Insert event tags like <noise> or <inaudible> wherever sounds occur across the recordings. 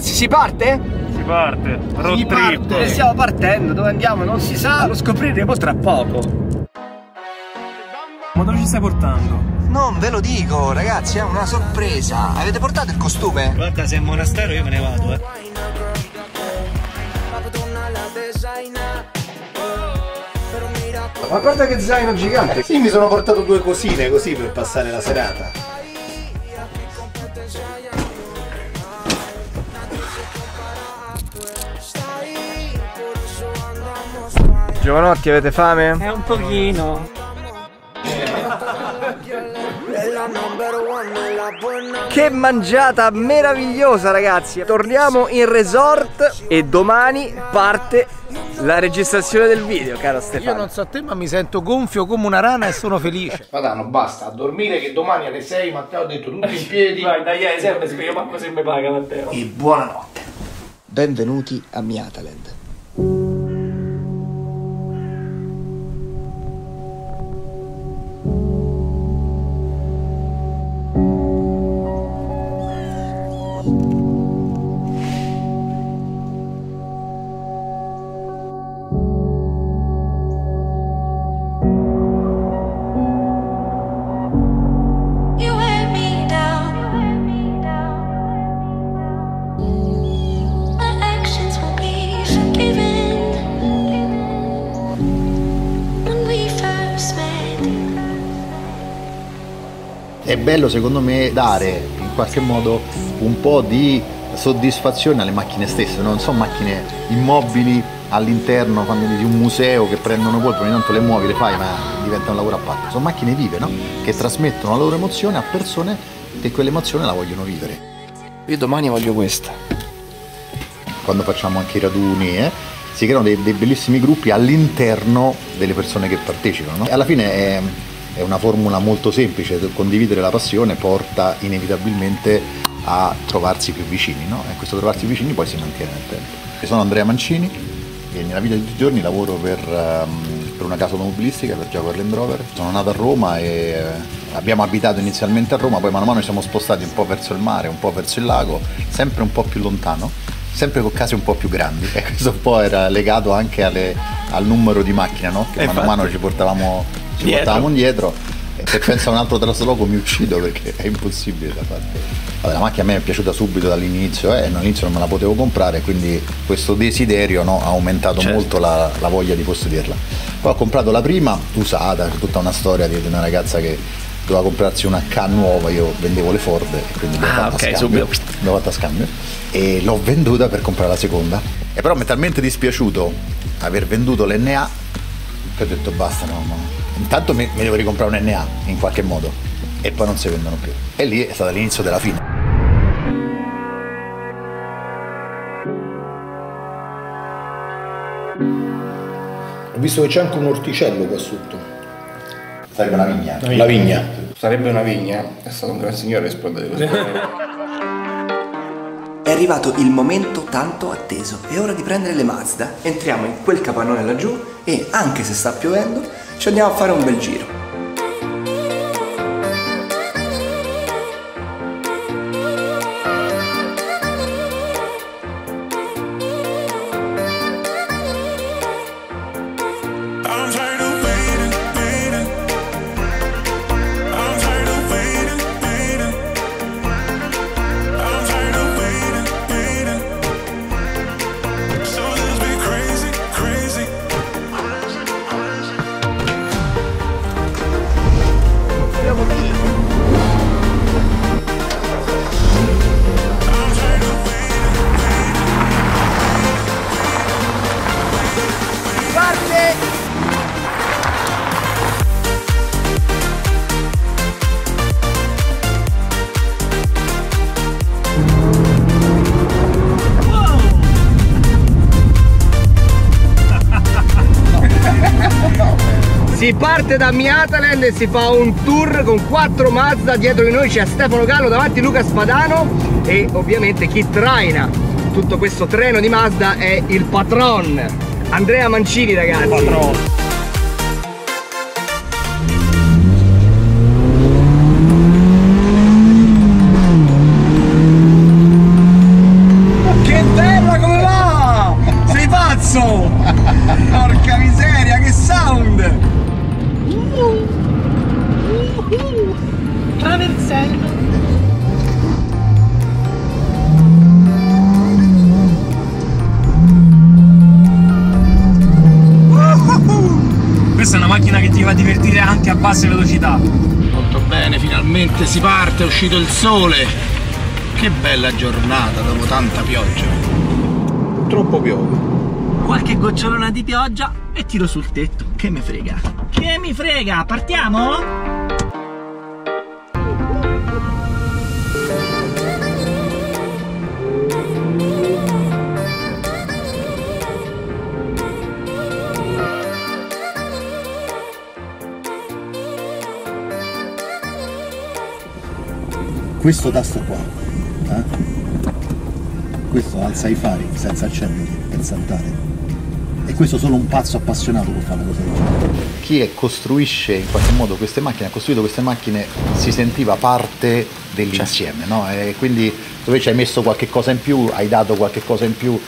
Ragazzi, si parte? Si parte. Road si trip. parte. Stiamo partendo, dove andiamo non si sa, lo scopriremo tra poco. Ma dove ci stai portando? Non ve lo dico, ragazzi, è una sorpresa. Avete portato il costume? Guarda, se è monastero io me ne vado, eh. Ma guarda che zaino gigante. Sì, mi sono portato due cosine così per passare la serata. Giovanotti, avete fame? È un pochino. Che mangiata meravigliosa ragazzi Torniamo in resort e domani parte la registrazione del video caro Stefano Io non so te, ma mi sento gonfio come una rana e sono felice. <laughs> Madano, basta, a dormire che domani alle 6 Matteo ha detto tutti in piedi. Vai, dai, sera mi spiego manco se mi paga Matteo. E buonanotte. Benvenuti a Miataland bello secondo me dare in qualche modo un po' di soddisfazione alle macchine stesse, non sono macchine immobili all'interno quando di un museo che prendono polvere, ogni tanto le muovi, le fai, ma diventa un lavoro a parte. Sono macchine vive, no? Che trasmettono la loro emozione a persone che quell'emozione la vogliono vivere. Io domani voglio questa Quando facciamo anche i raduni, eh, si creano dei, dei bellissimi gruppi all'interno delle persone che partecipano. no? E alla fine è, è una formula molto semplice, condividere la passione porta inevitabilmente a trovarsi più vicini, no? E questo trovarsi vicini poi si mantiene nel tempo. Io sono Andrea Mancini e nella vita di tutti i giorni lavoro per, ehm, per una casa automobilistica, per Jaguar Land Rover. Sono nato a Roma e eh, abbiamo abitato inizialmente a Roma, poi mano a mano ci siamo spostati un po' verso il mare, un po' verso il lago, sempre un po' più lontano, sempre con case un po' più grandi. <laughs> E questo un po' era legato anche alle- al numero di macchine, no? Che mano a mano ci portavamo, ci Dietro. portavamo dietro. E se pensa a un altro trasloco mi uccido perché è impossibile da fare. Vabbè, la macchina a me è piaciuta subito dall'inizio eh, e all'inizio non me la potevo comprare, quindi questo desiderio no, ha aumentato Certo. molto la, la voglia di possederla. Poi ho comprato la prima usata, c'è tutta una storia di, di una ragazza che doveva comprarsi una K nuova, io vendevo le Ford e quindi l'ho Ah, fatta a ok, scambio, subito. l'ho fatta a scambio e l'ho venduta per comprare la seconda. E però mi è talmente dispiaciuto aver venduto l'NA che ho detto basta, no, no. Intanto mi, mi devo ricomprare un NA in qualche modo e poi non si vendono più. E lì è stato l'inizio della fine. Ho visto che c'è anche un orticello qua sotto. Sarebbe una vigna. La vigna. Sarebbe una vigna, è stato un gran signore rispondere così. <laughs> È arrivato il momento tanto atteso, è ora di prendere le Mazda, entriamo in quel capannone laggiù e anche se sta piovendo ci andiamo a fare un bel giro. parte da Miataland e si fa un tour con quattro Mazda dietro di noi c'è Stefano Gallo davanti Luca Spadano e ovviamente chi traina tutto questo treno di Mazda è il patron Andrea Mancini ragazzi il patron. <laughs> Porca miseria, che sa! serve. Questa è una macchina che ti fa divertire anche a basse velocità. Molto bene, finalmente si parte, è uscito il sole. Che bella giornata dopo tanta pioggia. Troppo piove. Qualche gocciolona di pioggia e tiro sul tetto. Che mi frega. Che mi frega, partiamo? partiamo? Questo tasto qua, eh? questo alza i fari senza accenderli per saltare. E questo solo un pazzo appassionato può fare una cosa del genere. Chi costruisce in qualche modo queste macchine, ha costruito queste macchine, si sentiva parte dell'insieme, no? E quindi dove ci hai messo qualche cosa in più, hai dato qualche cosa in più,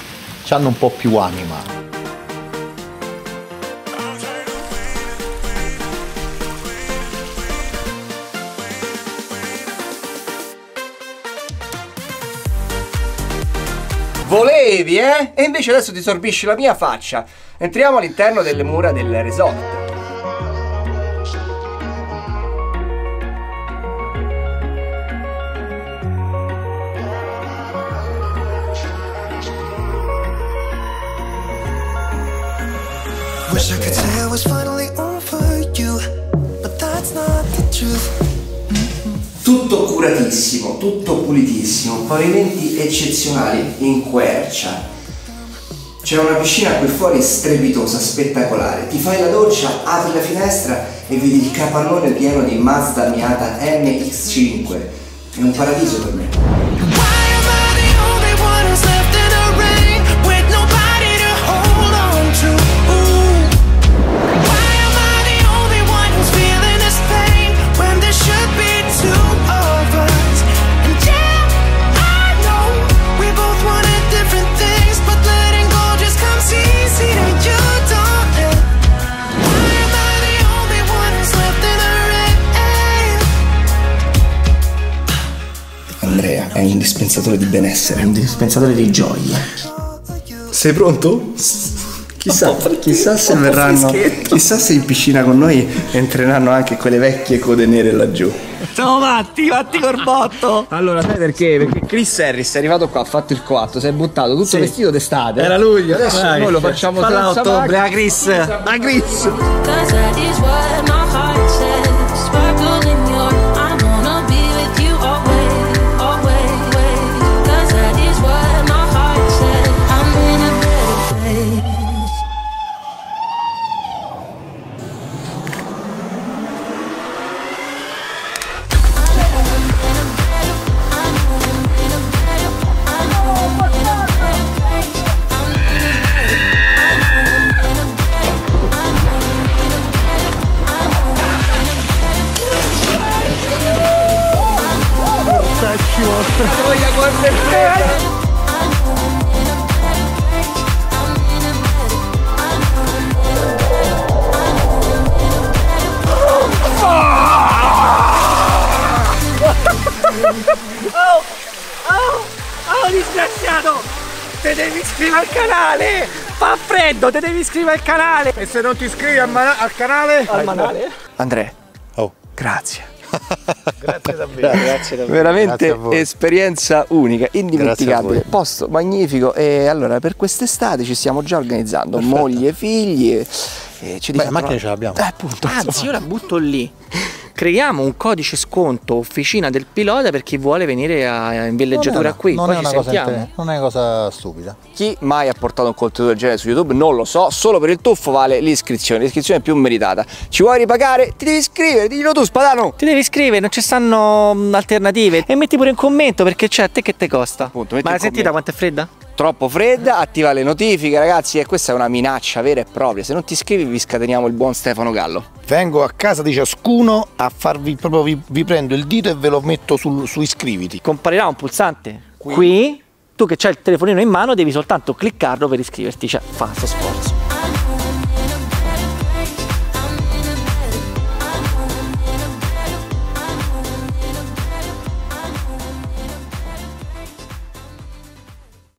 hanno un po' più anima. Volevi, eh? E invece adesso ti sorbisci la mia faccia. Entriamo all'interno delle mura del resort. Wish I could say I was finally over you, but that's not the truth. Curatissimo, tutto pulitissimo, pavimenti eccezionali in quercia. C'è una piscina qui fuori strepitosa, spettacolare. Ti fai la doccia, apri la finestra e vedi il capannone pieno di Mazda Miata MX5. È un paradiso per me. È un dispensatore di benessere. Un dispensatore di gioia. Sei pronto? Chissà, chissà se verranno. Chissà se in piscina con noi entreranno anche quelle vecchie code nere laggiù. Siamo matti, matti corbotto! Allora, sai perché? Perché Chris Harris è arrivato qua, ha fatto il coatto, si è buttato tutto vestito d'estate. Era luglio, Adesso dai. noi lo facciamo Falla a senza ottobre, macchina. a Chris! A Chris! È fredda. Oh, disgraziato! Te devi iscrivere al canale! Fa freddo, te devi iscrivere al canale! E se non ti iscrivi al, al canale? Al canale? Andrea, Oh, grazie. Grazie davvero. Grazie davvero. Veramente Grazie esperienza unica, indimenticabile, posto magnifico e allora per quest'estate ci stiamo già organizzando, moglie, figli e, ci Beh, diciamo- macchine ce l'abbiamo. Eh, appunto. Anzi, io la butto lì. Creiamo un codice sconto officina del pilota per chi vuole venire a, in villeggiatura qui. non Poi è ci una cosa sentiamo. inte- non è una cosa stupida. Chi mai ha portato un contenuto del genere su YouTube non lo so, solo per il tuffo vale l'iscrizione, l'iscrizione più meritata. Ci vuoi ripagare? Ti devi iscrivere, diglielo tu, spadano! Ti devi iscrivere, non ci stanno mm, alternative. E metti pure un commento perché c'è a te che te costa. Appunto, Ma l'hai sentita quanto è fredda? Troppo fredda, attiva le notifiche, ragazzi, e questa è una minaccia vera e propria. Se non ti iscrivi vi scateniamo il buon Stefano Gallo. Vengo a casa di ciascuno a farvi proprio vi, vi prendo il dito e ve lo metto sul- su iscriviti. Comparirà un pulsante qui. Tu che c'hai il telefonino in mano devi soltanto cliccarlo per iscriverti. Cioè, fa sto sforzo.